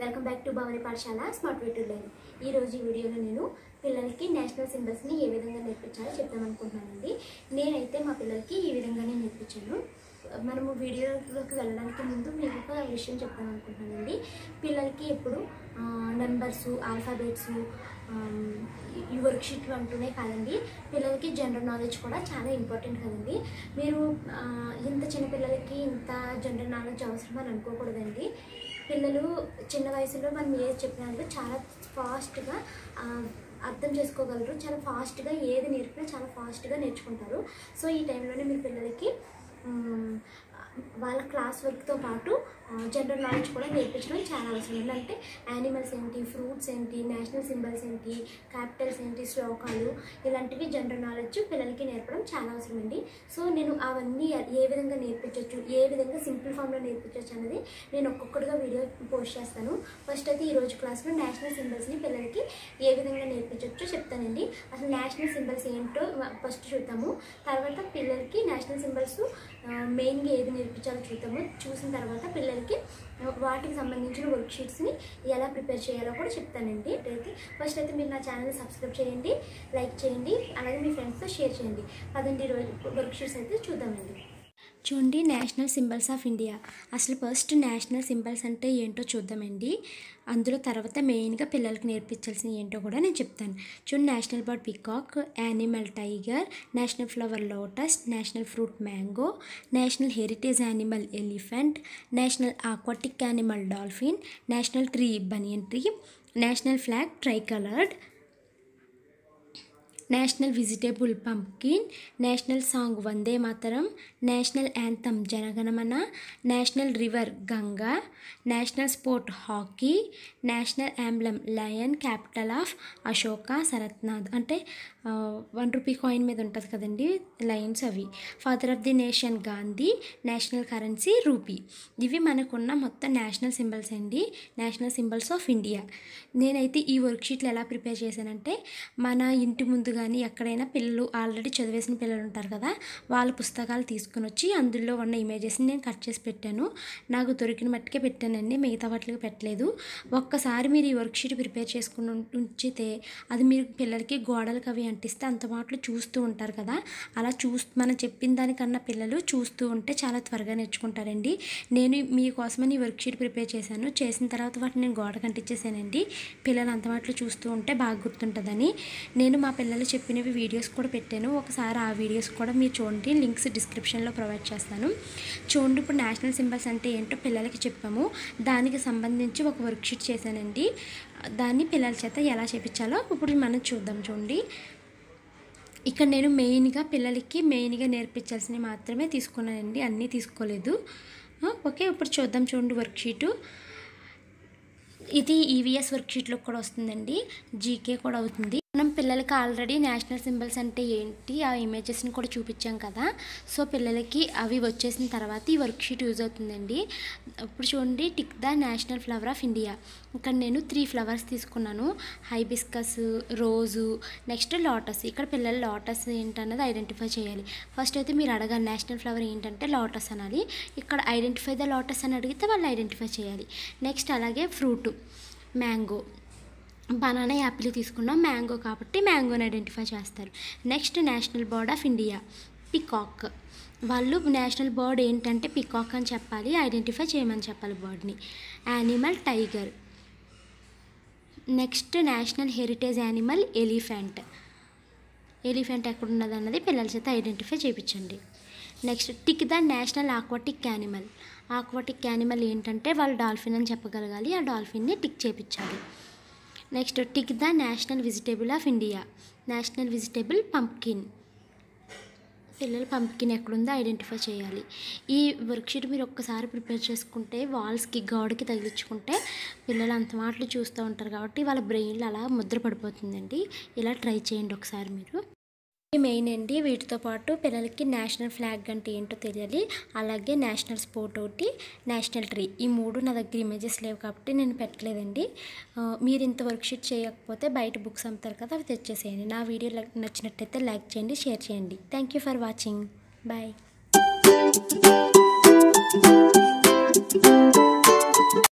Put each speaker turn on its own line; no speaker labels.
Welcome back to Bhavani పాఠశాల smart way to ఈరోజు ఈ వీడియోలో నేను పిల్లలకి నేషనల్ సింబల్స్ని ఏ విధంగా నేర్పించాలో చెప్తామనుకుంటున్నానండి నేనైతే మా పిల్లలకి ఈ విధంగానే నేర్పించాను. మనము వీడియోలోకి వెళ్ళడానికి ముందు మీకు ఒక విషయం చెప్తాను అనుకుంటున్నానండి. పిల్లలకి ఎప్పుడు నెంబర్స్ ఆల్ఫాబెట్స్ ఈ వర్క్ షీట్లు అంటూనే కాదండి. పిల్లలకి జనరల్ నాలెడ్జ్ కూడా చాలా ఇంపార్టెంట్ కదండి. మీరు ఇంత చిన్న పిల్లలకి ఇంత జనరల్ నాలెడ్జ్ అవసరం అని అనుకోకూడదండి. పిల్లలు చిన్న వయసులో మనం ఏది చెప్పినా చాలా ఫాస్ట్గా అర్థం చేసుకోగలరు. చాలా ఫాస్ట్గా ఏది నేర్పినా చాలా ఫాస్ట్గా నేర్చుకుంటారు. సో ఈ టైంలోనే మీరు పిల్లలకి వాళ్ళ క్లాస్ వర్క్తో పాటు జనరల్ నాలెడ్జ్ కూడా నేర్పించడం చాలా అవసరం ఏంటంటే యానిమల్స్ ఏంటి ఫ్రూట్స్ ఏంటి నేషనల్ సింబల్స్ ఏంటి క్యాపిటల్స్ ఏంటి శ్లోకాలు ఇలాంటివి జనరల్ నాలెడ్జ్ పిల్లలకి నేర్పడం చాలా అవసరం అండి. సో నేను అవన్నీ ఏ విధంగా నేర్పించవచ్చు ఏ విధంగా సింపుల్ ఫామ్లో నేర్పించవచ్చు అనేది నేను ఒక్కొక్కటిగా వీడియో పోస్ట్ చేస్తాను. ఫస్ట్ అయితే ఈ రోజు క్లాస్లో నేషనల్ సింబల్స్ని పిల్లలకి ఏ విధంగా నేర్పించవచ్చో చెప్తానండి. అసలు నేషనల్ సింబల్స్ ఏంటో ఫస్ట్ చూద్దాము. తర్వాత పిల్లలకి నేషనల్ సింబల్స్ మెయిన్గా ఏది నేర్పించాలో చూద్దాము. చూసిన తర్వాత పిల్లలకి వాటికి సంబంధించిన వర్క్ షీట్స్ని ఎలా ప్రిపేర్ చేయాలో కూడా చెప్తానండి. అయితే ఫస్ట్ అయితే మీరు నా ఛానల్ని సబ్స్క్రైబ్ చేయండి లైక్ చేయండి అలాగే మీ ఫ్రెండ్స్తో షేర్ చేయండి. పదండి రోజు వర్క్ షీట్స్ అయితే చూద్దామండి. చూడండి నేషనల్ సింబల్స్ ఆఫ్ ఇండియా అసలు ఫస్ట్ నేషనల్ సింబల్స్ అంటే ఏంటో చూద్దామండి. అందులో తర్వాత మెయిన్గా పిల్లలకి నేర్పించాల్సిన ఏంటో కూడా నేను చెప్తాను. చూడండి national bird peacock animal tiger national flower lotus national fruit mango national heritage animal elephant national aquatic animal dolphin national tree banyan tree national flag tricoloured national vegetable pumpkin national song Vande Mataram national anthem Janaganamana national river Ganga national sport hockey national emblem lion capital of Ashoka Sarnath. అంటే one rupee coin మీద ఉంటుంది కదండి lines అవి. Father of the nation Gandhi national currency rupee. ఇవి మనకున్న మొత్తం national symbols అండి. National symbols of India. నేనైతే ఈ వర్క్షీట్లు ఎలా ప్రిపేర్ చేశానంటే మన ఇంటి ముందుగా కానీ ఎక్కడైనా పిల్లలు ఆల్రెడీ చదివేసిన పిల్లలు ఉంటారు కదా వాళ్ళ పుస్తకాలు తీసుకుని వచ్చి అందులో ఉన్న ఇమేజెస్ని నేను కట్ చేసి పెట్టాను. నాకు దొరికిన మట్టుకే పెట్టానండి మిగతా వాటికి పెట్టలేదు. ఒక్కసారి మీరు ఈ వర్క్ షీట్ ప్రిపేర్ చేసుకుని ఉంచితే అది మీరు పిల్లలకి గోడలకు అవి అంటిస్తే అంత మాటలు చూస్తూ ఉంటారు కదా అలా చూస్ మనం చెప్పిన దానికన్నా పిల్లలు చూస్తూ ఉంటే చాలా త్వరగా నేర్చుకుంటారండి. నేను మీకోసమని ఈ వర్క్ షీట్ ప్రిపేర్ చేశాను. చేసిన తర్వాత వాటిని నేను గోడకు అంటించేసానండి. పిల్లలు అంత మాటలు చూస్తూ ఉంటే బాగా గుర్తుంటుందని. నేను మా పిల్లలు చెప్పినవి వీడియోస్ కూడా పెట్టాను. ఒకసారి ఆ వీడియోస్ కూడా మీరు చూడండి. లింక్స్ డిస్క్రిప్షన్లో ప్రొవైడ్ చేస్తాను. చూడండి ఇప్పుడు నేషనల్ సింబల్స్ అంటే ఏంటో పిల్లలకి చెప్పాము. దానికి సంబంధించి ఒక వర్క్షీట్ చేశానండి. దాన్ని పిల్లల చేత ఎలా చేపించాలో ఇప్పుడు మనం చూద్దాం చూడండి. ఇక్కడ నేను మెయిన్గా పిల్లలకి మెయిన్గా నేర్పించాల్సినవి మాత్రమే తీసుకున్నానండి. అన్నీ తీసుకోలేదు. ఓకే ఇప్పుడు చూద్దాం చూడండి వర్క్షీటు ఇది ఈవీఎస్ వర్క్షీట్లో కూడా వస్తుందండి. జీకే కూడా అవుతుంది. మనం పిల్లలకి ఆల్రెడీ నేషనల్ సింబల్స్ అంటే ఏంటి? ఆ ఇమేజెస్ని కూడా చూపించాం కదా. సో పిల్లలకి అవి వచ్చేసిన తర్వాత ఈ వర్క్ షీట్ యూజ్ అవుతుందండి. ఇప్పుడు చూడండి tick the national flower of India ఇక్కడ నేను త్రీ ఫ్లవర్స్ తీసుకున్నాను. హైబిస్కస్ రోజు నెక్స్ట్ లోటస్ ఇక్కడ పిల్లల లోటస్ ఏంటన్నది ఐడెంటిఫై చేయాలి. ఫస్ట్ అయితే మీరు అడగాలి నేషనల్ ఫ్లవర్ ఏంటంటే లోటస్ అనాలి. ఇక్కడ ఐడెంటిఫై ద లోటస్ అని అడిగితే వాళ్ళు ఐడెంటిఫై చేయాలి. నెక్స్ట్ అలాగే ఫ్రూట్ మ్యాంగో బనానా యాపిల్ తీసుకున్నాం మ్యాంగో కాబట్టి మ్యాంగోని ఐడెంటిఫై చేస్తారు. Next national bird of India peacock. వాళ్ళు నేషనల్ బర్డ్ ఏంటంటే పికాక్ అని చెప్పాలి ఐడెంటిఫై చేయమని చెప్పాలి బర్డ్ని. Animal tiger. Next national heritage animal elephant. Elephant ఎక్కడ ఉన్నది అన్నది పిల్లల చేత ఐడెంటిఫై చేయించండి. Next tick the national aquatic animal. Aquatic animal ఏంటంటే వాళ్ళు డాల్ఫిన్ అని చెప్పగలగాలి ఆ డాల్ఫిన్ని టిక్ చేయించాలి. Next tick the national vegetable of India national vegetable pumpkin పిల్లలు పంప్కిన్ ఎక్కడుందో ఐడెంటిఫై చేయాలి. ఈ వర్క్షీట్ మీరు ఒక్కసారి ప్రిపేర్ చేసుకుంటే వాల్స్కి గోడకి తగిలించుకుంటే పిల్లలు అంత మాటలు చూస్తూ ఉంటారు కాబట్టి వాళ్ళ బ్రెయిన్లో అలా ముద్ర పడిపోతుందండి. ఇలా ట్రై చేయండి ఒకసారి మీరు. మెయిన్ అండి. వీటితో పాటు పిల్లలకి నేషనల్ ఫ్లాగ్ అంటే ఏంటో తెలియాలి. అలాగే నేషనల్ స్పోర్ట్ ఒకటి నేషనల్ ట్రీ ఈ మూడు నా దగ్గర ఇమేజెస్ లేవు కాబట్టి నేను పెట్టలేదండి. మీరు ఇంత వర్క్షీట్ చేయకపోతే బయట బుక్స్ అమ్ముతారు కదా అవి తెచ్చేసేయండి. నా వీడియో నచ్చినట్టయితే లైక్ చేయండి షేర్ చేయండి. Thank you for watching bye